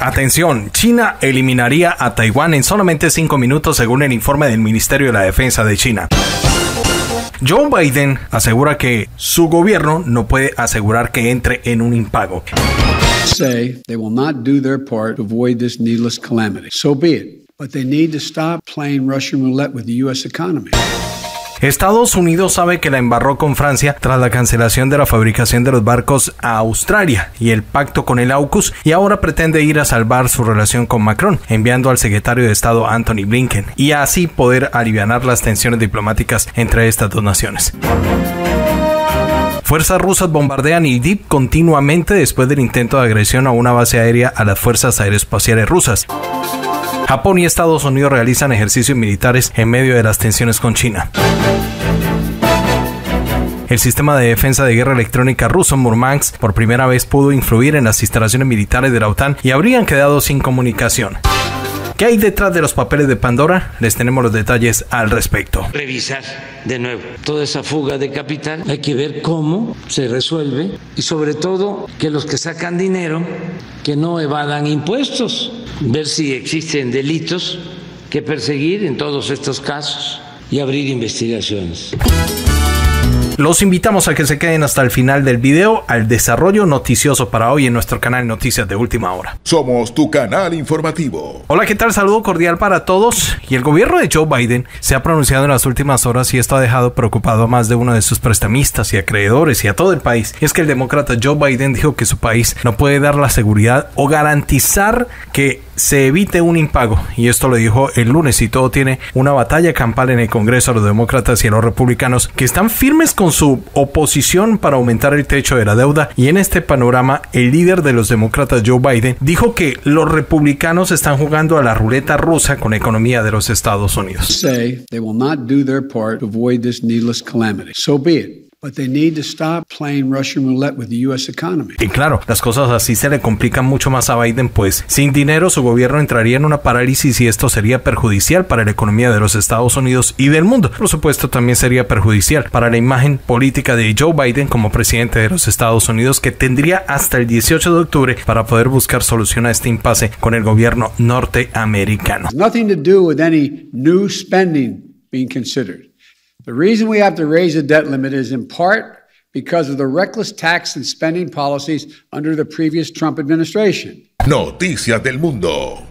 Atención, China eliminaría a Taiwán en solamente cinco minutos según el informe del Ministerio de la Defensa de China. Joe Biden asegura que su gobierno no puede asegurar que entre en un impago. Say they will not do their part to avoid this needless calamity. So be it. But they need to stop playing Russian roulette with the U.S. economy. Estados Unidos sabe que la embarró con Francia tras la cancelación de la fabricación de los barcos a Australia y el pacto con el AUKUS y ahora pretende ir a salvar su relación con Macron, enviando al secretario de Estado Anthony Blinken y así poder aliviar las tensiones diplomáticas entre estas dos naciones. Fuerzas rusas bombardean Idlib continuamente después del intento de agresión a una base aérea a las fuerzas aeroespaciales rusas. Japón y Estados Unidos realizan ejercicios militares en medio de las tensiones con China. El sistema de defensa de guerra electrónica ruso Murmansk por primera vez pudo influir en las instalaciones militares de la OTAN y habrían quedado sin comunicación. ¿Qué hay detrás de los papeles de Pandora? Les tenemos los detalles al respecto. Revisar de nuevo toda esa fuga de capital. Hay que ver cómo se resuelve y sobre todo que los que sacan dinero que no evadan impuestos ver si existen delitos que perseguir en todos estos casos y abrir investigaciones. Los invitamos a que se queden hasta el final del video al desarrollo noticioso para hoy en nuestro canal Noticias de Última Hora. Somos tu canal informativo. Hola, ¿qué tal? Saludo cordial para todos. Y el gobierno de Joe Biden se ha pronunciado en las últimas horas y esto ha dejado preocupado a más de uno de sus prestamistas y acreedores y a todo el país. Y es que el demócrata Joe Biden dijo que su país no puede dar la seguridad o garantizar que se evite un impago. Y esto lo dijo el lunes y todo tiene una batalla campal en el Congreso a los demócratas y a los republicanos que están firmes con su oposición para aumentar el techo de la deuda y en este panorama el líder de los demócratas Joe Biden dijo que los republicanos están jugando a la ruleta rusa con la economía de los Estados Unidos. Say they will not do their part avoid this needless calamity. So be it. But they need to stop playing Russian roulette with the US economy. Y claro, las cosas así se le complican mucho más a Biden, pues sin dinero su gobierno entraría en una parálisis y esto sería perjudicial para la economía de los Estados Unidos y del mundo. Por supuesto, también sería perjudicial para la imagen política de Joe Biden como presidente de los Estados Unidos, que tendría hasta el 18 de octubre para poder buscar solución a este impasse con el gobierno norteamericano. Nothing to do with any new spending being considered. The reason we have to raise the debt limit is in part because of the reckless tax and spending policies under the previous Trump administration. Noticias del Mundo.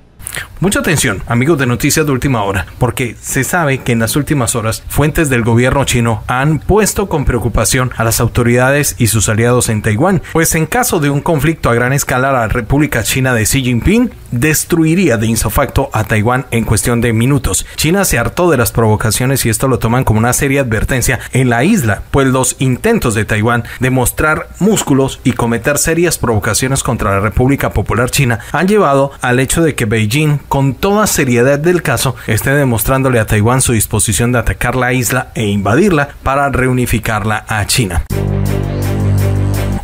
Mucha atención, amigos de Noticias de Última Hora, porque se sabe que en las últimas horas fuentes del gobierno chino han puesto con preocupación a las autoridades y sus aliados en Taiwán, pues en caso de un conflicto a gran escala la República China de Xi Jinping destruiría de insofacto a Taiwán en cuestión de minutos. China se hartó de las provocaciones y esto lo toman como una seria advertencia en la isla, pues los intentos de Taiwán de mostrar músculos y cometer serias provocaciones contra la República Popular China han llevado al hecho de que Beijing con toda seriedad del caso, esté demostrándole a Taiwán su disposición de atacar la isla e invadirla para reunificarla a China.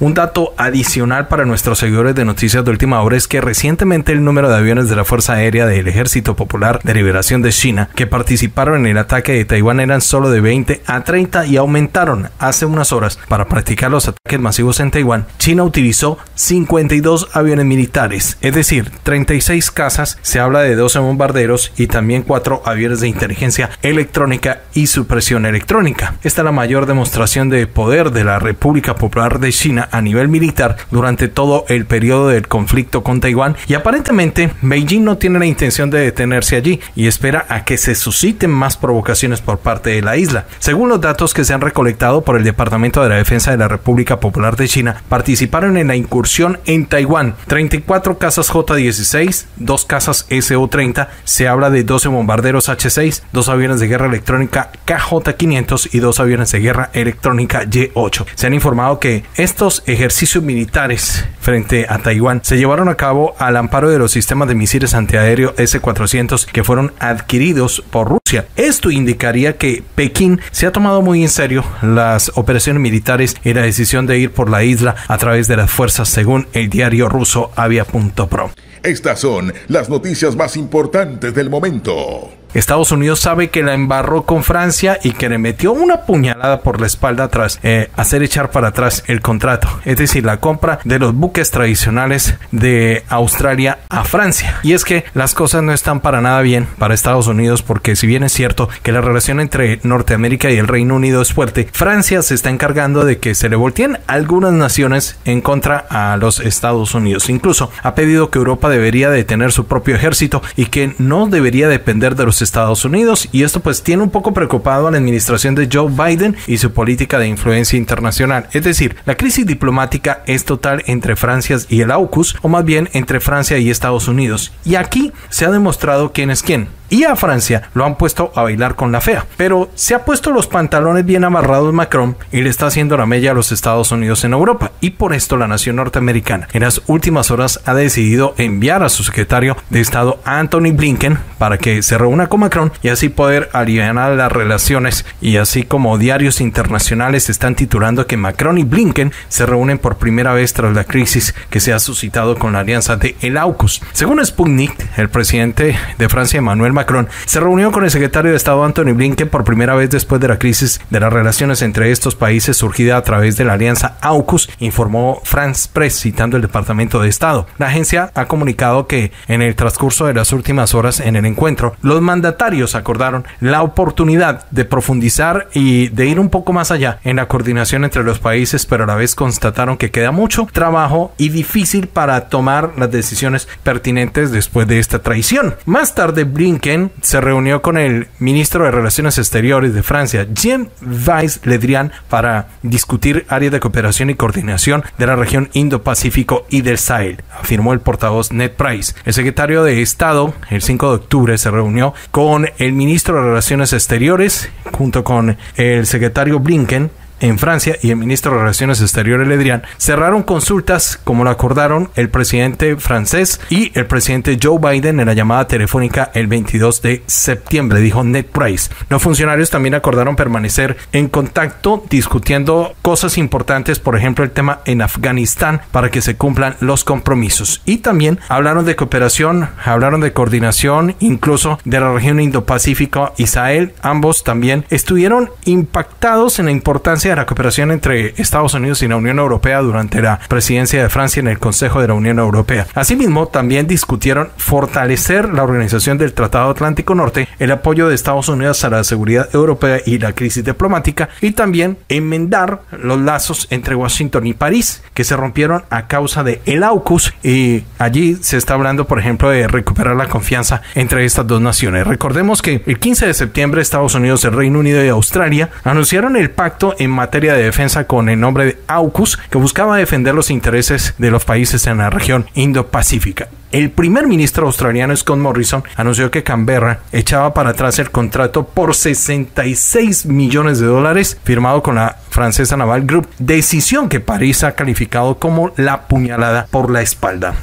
Un dato adicional para nuestros seguidores de Noticias de Última Hora es que recientemente el número de aviones de la Fuerza Aérea del Ejército Popular de Liberación de China que participaron en el ataque de Taiwán eran solo de 20 a 30 y aumentaron hace unas horas para practicar los ataques masivos en Taiwán. China utilizó 52 aviones militares, es decir, 36 casas, se habla de 12 bombarderos y también 4 aviones de inteligencia electrónica y supresión electrónica. Esta es la mayor demostración de poder de la República Popular de China a nivel militar durante todo el periodo del conflicto con Taiwán y aparentemente Beijing no tiene la intención de detenerse allí y espera a que se susciten más provocaciones por parte de la isla. Según los datos que se han recolectado por el Departamento de la Defensa de la República Popular de China, participaron en la incursión en Taiwán 34 casas J-16, 2 casas SU-30, se habla de 12 bombarderos H-6, 2 aviones de guerra electrónica KJ-500 y 2 aviones de guerra electrónica Y-8. Se han informado que estos ejercicios militares frente a Taiwán se llevaron a cabo al amparo de los sistemas de misiles antiaéreo S-400 que fueron adquiridos por Rusia. Esto indicaría que Pekín se ha tomado muy en serio las operaciones militares y la decisión de ir por la isla a través de las fuerzas según el diario ruso Avia.pro. Estas son las noticias más importantes del momento. Estados Unidos sabe que la embarró con Francia y que le metió una puñalada por la espalda tras eh, hacer echar para atrás el contrato, es decir, la compra de los buques tradicionales de Australia a Francia. Y es que las cosas no están para nada bien para Estados Unidos porque si bien es cierto que la relación entre Norteamérica y el Reino Unido es fuerte, Francia se está encargando de que se le volteen algunas naciones en contra a los Estados Unidos. Incluso ha pedido que Europa debería de tener su propio ejército y que no debería depender de los Estados Unidos y esto pues tiene un poco preocupado a la administración de Joe Biden y su política de influencia internacional. Es decir, la crisis diplomática es total entre Francia y el AUKUS o más bien entre Francia y Estados Unidos. Y aquí se ha demostrado quién es quién y a Francia lo han puesto a bailar con la fea. Pero se ha puesto los pantalones bien amarrados Macron y le está haciendo la mella a los Estados Unidos en Europa. Y por esto la nación norteamericana en las últimas horas ha decidido enviar a su secretario de Estado Anthony Blinken para que se reúna con Macron y así poder aliviar las relaciones y así como diarios internacionales están titulando que Macron y Blinken se reúnen por primera vez tras la crisis que se ha suscitado con la alianza de el AUKUS. Según Sputnik, el presidente de Francia Emmanuel Macron Macron se reunió con el secretario de Estado Anthony Blinken por primera vez después de la crisis de las relaciones entre estos países surgida a través de la alianza AUKUS, informó France Press citando el Departamento de Estado. La agencia ha comunicado que en el transcurso de las últimas horas en el encuentro, los mandatarios acordaron la oportunidad de profundizar y de ir un poco más allá en la coordinación entre los países, pero a la vez constataron que queda mucho trabajo y difícil para tomar las decisiones pertinentes después de esta traición. Más tarde, Blinken se reunió con el ministro de Relaciones Exteriores de Francia, Jean-Yves Le Drian, para discutir áreas de cooperación y coordinación de la región Indo-Pacífico y del Sahel, afirmó el portavoz Ned Price. El secretario de Estado, el 5 de octubre, se reunió con el ministro de Relaciones Exteriores, junto con el secretario Blinken, en Francia y el ministro de Relaciones Exteriores Ledrian cerraron consultas como lo acordaron el presidente francés y el presidente Joe Biden en la llamada telefónica el 22 de septiembre, dijo Ned Price. Los funcionarios también acordaron permanecer en contacto discutiendo cosas importantes, por ejemplo el tema en Afganistán para que se cumplan los compromisos. Y también hablaron de cooperación, hablaron de coordinación, incluso de la región Indo-Pacífico, Israel. Ambos también estuvieron impactados en la importancia la cooperación entre Estados Unidos y la Unión Europea durante la presidencia de Francia en el Consejo de la Unión Europea. Asimismo, también discutieron fortalecer la organización del Tratado Atlántico Norte, el apoyo de Estados Unidos a la seguridad europea y la crisis diplomática, y también enmendar los lazos entre Washington y París, que se rompieron a causa de el AUKUS, y allí se está hablando, por ejemplo, de recuperar la confianza entre estas dos naciones. Recordemos que el 15 de septiembre Estados Unidos, el Reino Unido y Australia anunciaron el pacto en materia de defensa con el nombre de AUKUS, que buscaba defender los intereses de los países en la región Indo-Pacífica. El primer ministro australiano Scott Morrison anunció que Canberra echaba para atrás el contrato por 66 millones de dólares firmado con la francesa Naval Group, decisión que París ha calificado como la puñalada por la espalda.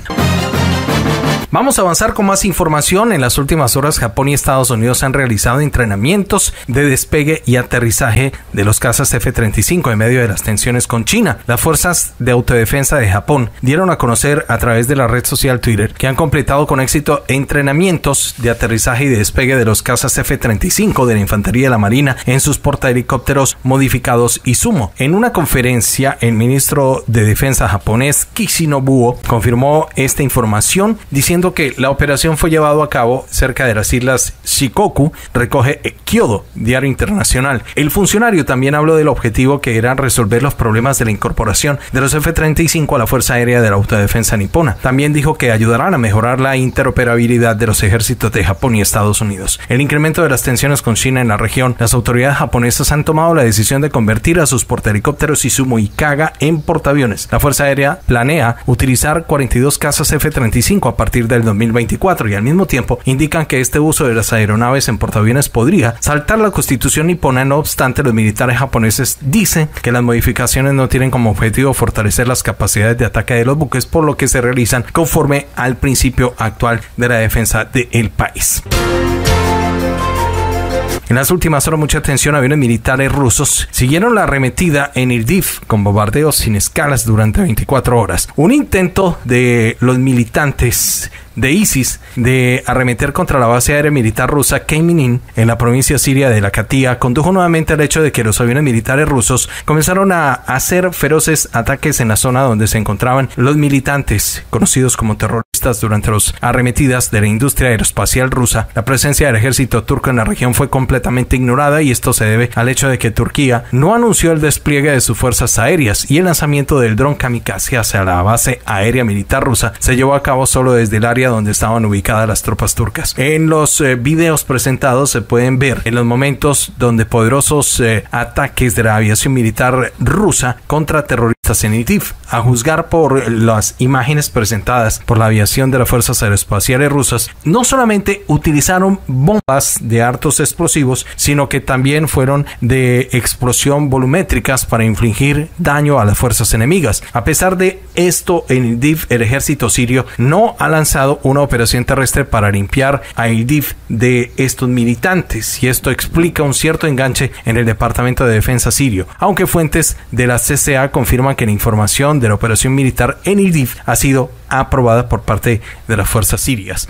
Vamos a avanzar con más información. En las últimas horas, Japón y Estados Unidos han realizado entrenamientos de despegue y aterrizaje de los cazas F-35 en medio de las tensiones con China. Las fuerzas de autodefensa de Japón dieron a conocer a través de la red social Twitter que han completado con éxito entrenamientos de aterrizaje y despegue de los cazas F-35 de la Infantería de la Marina en sus portahelicópteros modificados y Sumo. En una conferencia, el ministro de Defensa japonés Kishinobuo confirmó esta información que la operación fue llevado a cabo cerca de las islas Shikoku, recoge Kyodo, diario internacional. El funcionario también habló del objetivo que era resolver los problemas de la incorporación de los F-35 a la Fuerza Aérea de la Autodefensa Nipona. También dijo que ayudarán a mejorar la interoperabilidad de los ejércitos de Japón y Estados Unidos. El incremento de las tensiones con China en la región, las autoridades japonesas han tomado la decisión de convertir a sus portahelicópteros Izumo y Kaga en portaaviones. La Fuerza Aérea planea utilizar 42 casas F-35 a partir del 2024 y al mismo tiempo indican que este uso de las aeronaves en portaaviones podría saltar la constitución nipona. No obstante, los militares japoneses dicen que las modificaciones no tienen como objetivo fortalecer las capacidades de ataque de los buques, por lo que se realizan conforme al principio actual de la defensa del país. En las últimas horas, mucha atención, aviones militares rusos siguieron la arremetida en Irdiv con bombardeos sin escalas durante 24 horas. Un intento de los militantes de ISIS de arremeter contra la base aérea militar rusa Keiminin en la provincia siria de la Katia condujo nuevamente al hecho de que los aviones militares rusos comenzaron a hacer feroces ataques en la zona donde se encontraban los militantes conocidos como terroristas durante las arremetidas de la industria aeroespacial rusa. La presencia del ejército turco en la región fue completamente ignorada y esto se debe al hecho de que Turquía no anunció el despliegue de sus fuerzas aéreas y el lanzamiento del dron kamikaze hacia la base aérea militar rusa se llevó a cabo solo desde el área donde estaban ubicadas las tropas turcas. En los eh, videos presentados se pueden ver en los momentos donde poderosos eh, ataques de la aviación militar rusa contra terroristas en. A juzgar por las imágenes presentadas por la aviación de las fuerzas aeroespaciales rusas, no solamente utilizaron bombas de hartos explosivos, sino que también fueron de explosión volumétricas para infligir daño a las fuerzas enemigas. A pesar de esto, en Idlib el ejército sirio no ha lanzado una operación terrestre para limpiar a Idlib de estos militantes y esto explica un cierto enganche en el Departamento de Defensa sirio, aunque fuentes de la CCA confirman que la información de la operación militar en Idlib ha sido aprobada por parte de las fuerzas sirias.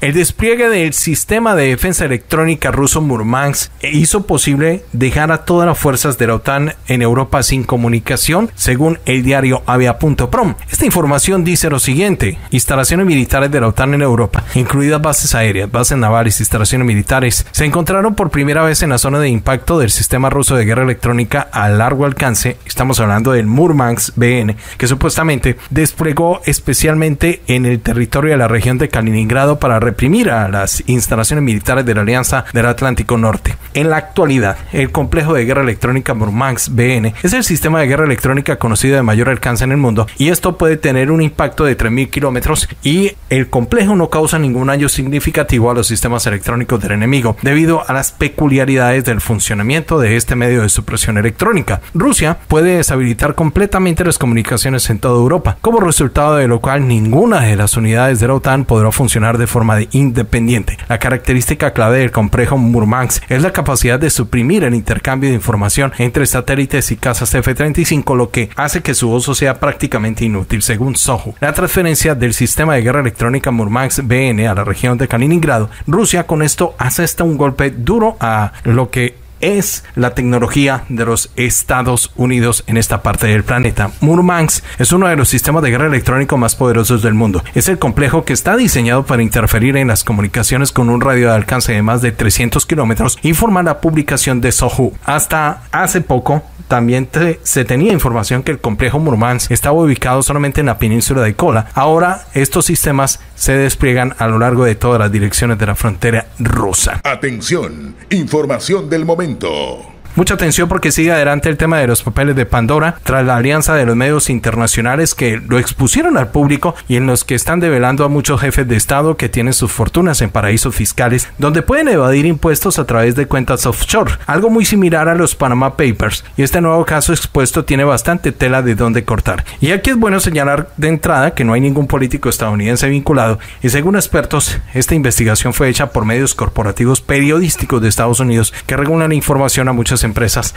El despliegue del sistema de defensa electrónica ruso Murmansk hizo posible dejar a todas las fuerzas de la OTAN en Europa sin comunicación, según el diario Avia.prom. Esta información dice lo siguiente: instalaciones militares de la OTAN en Europa, incluidas bases aéreas, bases navales, instalaciones militares, se encontraron por primera vez en la zona de impacto del sistema ruso de guerra electrónica a largo alcance. Estamos hablando del Murmansk BN, que supuestamente desplegó especialmente en el territorio de la región de Kaliningrado para reprimir a las instalaciones militares de la Alianza del Atlántico Norte. En la actualidad, el complejo de guerra electrónica Murmansk BN es el sistema de guerra electrónica conocido de mayor alcance en el mundo y esto puede tener un impacto de 3.000 kilómetros y el complejo no causa ningún daño significativo a los sistemas electrónicos del enemigo debido a las peculiaridades del funcionamiento de este medio de supresión electrónica. Rusia puede deshabilitar completamente las comunicaciones en toda Europa, como resultado de lo cual ninguna de las unidades de la OTAN podrá funcionar de forma independiente. La característica clave del complejo Murmansk es la capacidad de suprimir el intercambio de información entre satélites y casas F-35, lo que hace que su uso sea prácticamente inútil, según Soho. La transferencia del sistema de guerra electrónica Murmansk BN a la región de Kaliningrado, Rusia con esto hace hasta un golpe duro a lo que es la tecnología de los Estados Unidos en esta parte del planeta. Murmansk es uno de los sistemas de guerra electrónico más poderosos del mundo. Es el complejo que está diseñado para interferir en las comunicaciones con un radio de alcance de más de 300 kilómetros, informa la publicación de Sohu. Hasta hace poco, también se tenía información que el complejo Murmansk estaba ubicado solamente en la península de Kola. Ahora estos sistemas se despliegan a lo largo de todas las direcciones de la frontera rusa. Atención, información del momento momento. Mucha atención porque sigue adelante el tema de los papeles de Pandora tras la alianza de los medios internacionales que lo expusieron al público y en los que están develando a muchos jefes de Estado que tienen sus fortunas en paraísos fiscales donde pueden evadir impuestos a través de cuentas offshore, algo muy similar a los Panama Papers y este nuevo caso expuesto tiene bastante tela de dónde cortar. Y aquí es bueno señalar de entrada que no hay ningún político estadounidense vinculado y según expertos esta investigación fue hecha por medios corporativos periodísticos de Estados Unidos que regulan información a muchas empresas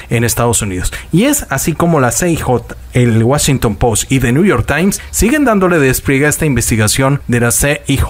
en Estados Unidos. Y es así como la CIJ, el Washington Post y The New York Times siguen dándole despliegue a esta investigación de la CIJ.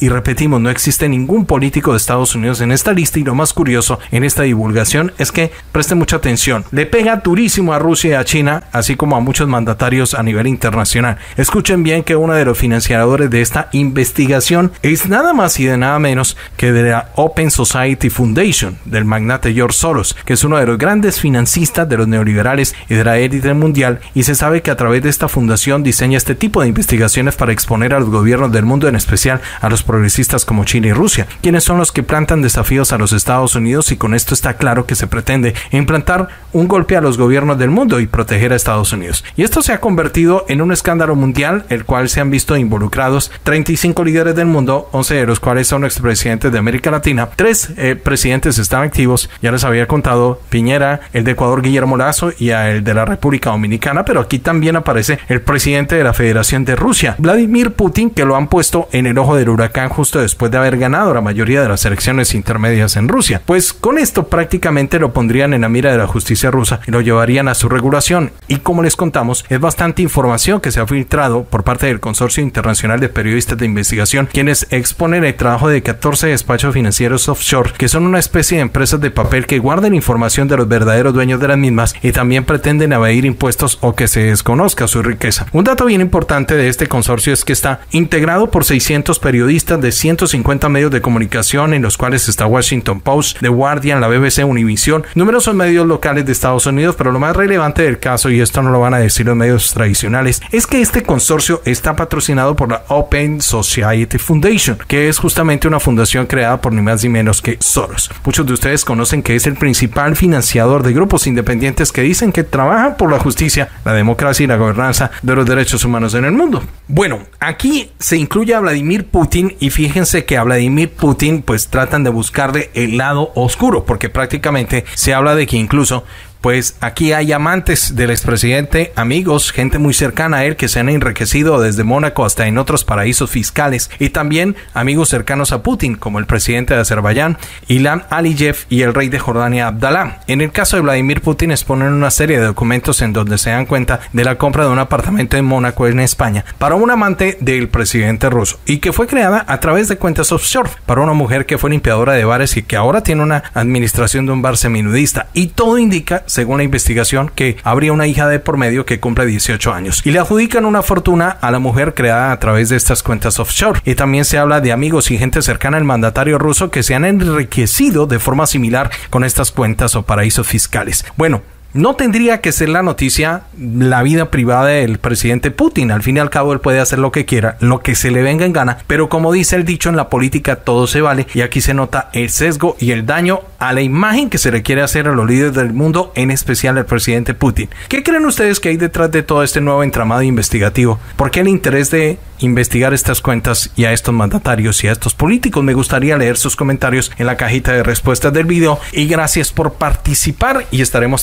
Y repetimos, no existe ningún político de Estados Unidos en esta lista y lo más curioso en esta divulgación es que preste mucha atención. Le pega durísimo a Rusia y a China, así como a muchos mandatarios a nivel internacional. Escuchen bien que uno de los financiadores de esta investigación es nada más y de nada menos que de la Open Society Foundation del magnate George Soros, que es uno de los grandes financistas de los neoliberales y de la élite mundial y se sabe que a través de esta fundación diseña este tipo de investigaciones para exponer a los gobiernos del mundo, en especial a los progresistas como China y Rusia, quienes son los que plantan desafíos a los Estados Unidos y con esto está claro que se pretende implantar un golpe a los gobiernos del mundo y proteger a Estados Unidos. Y esto se ha convertido en un escándalo mundial, el cual se han visto involucrados 35 líderes del mundo, 11 de los cuales son expresidentes de América Latina, tres eh, presidentes están activos, ya les había contado Piñera, Piñera, el de Ecuador Guillermo Lazo y el de la República Dominicana, pero aquí también aparece el presidente de la Federación de Rusia, Vladimir Putin, que lo han puesto en el ojo del huracán justo después de haber ganado la mayoría de las elecciones intermedias en Rusia. Pues con esto prácticamente lo pondrían en la mira de la justicia rusa y lo llevarían a su regulación. Y como les contamos, es bastante información que se ha filtrado por parte del Consorcio Internacional de Periodistas de Investigación, quienes exponen el trabajo de 14 despachos financieros offshore, que son una especie de empresas de papel que guardan información de los verdaderos dueños de las mismas y también pretenden evadir impuestos o que se desconozca su riqueza. Un dato bien importante de este consorcio es que está integrado por 600 periodistas de 150 medios de comunicación, en los cuales está Washington Post, The Guardian, la BBC, Univision, numerosos medios locales de Estados Unidos, pero lo más relevante del caso, y esto no lo van a decir los medios tradicionales, es que este consorcio está patrocinado por la Open Society Foundation, que es justamente una fundación creada por ni más ni menos que Soros. Muchos de ustedes conocen que es el principal de grupos independientes que dicen que trabajan por la justicia, la democracia y la gobernanza de los derechos humanos en el mundo. Bueno, aquí se incluye a Vladimir Putin y fíjense que a Vladimir Putin pues tratan de buscarle el lado oscuro porque prácticamente se habla de que incluso pues aquí hay amantes del expresidente, amigos, gente muy cercana a él que se han enriquecido desde Mónaco hasta en otros paraísos fiscales y también amigos cercanos a Putin como el presidente de Azerbaiyán, Ilham Aliyev y el rey de Jordania Abdalá. En el caso de Vladimir Putin exponen una serie de documentos en donde se dan cuenta de la compra de un apartamento en Mónaco en España para un amante del presidente ruso y que fue creada a través de cuentas offshore para una mujer que fue limpiadora de bares y que ahora tiene una administración de un bar seminudista y todo indica según la investigación, que habría una hija de por medio que cumple 18 años. Y le adjudican una fortuna a la mujer creada a través de estas cuentas offshore. Y también se habla de amigos y gente cercana al mandatario ruso que se han enriquecido de forma similar con estas cuentas o paraísos fiscales. Bueno, no tendría que ser la noticia la vida privada del presidente Putin. Al fin y al cabo, él puede hacer lo que quiera, lo que se le venga en gana. Pero como dice el dicho en la política, todo se vale. Y aquí se nota el sesgo y el daño a la imagen que se le quiere hacer a los líderes del mundo, en especial al presidente Putin. ¿Qué creen ustedes que hay detrás de todo este nuevo entramado investigativo? ¿Por qué el interés de investigar estas cuentas y a estos mandatarios y a estos políticos? Me gustaría leer sus comentarios en la cajita de respuestas del video. Y gracias por participar y estaremos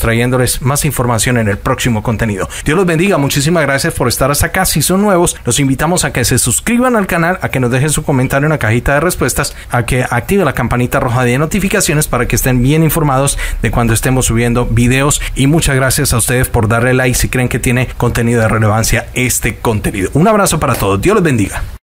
más información en el próximo contenido. Dios los bendiga, muchísimas gracias por estar hasta acá. Si son nuevos, los invitamos a que se suscriban al canal, a que nos dejen su comentario en la cajita de respuestas, a que active la campanita roja de notificaciones para que estén bien informados de cuando estemos subiendo videos. Y muchas gracias a ustedes por darle like si creen que tiene contenido de relevancia este contenido. Un abrazo para todos. Dios los bendiga.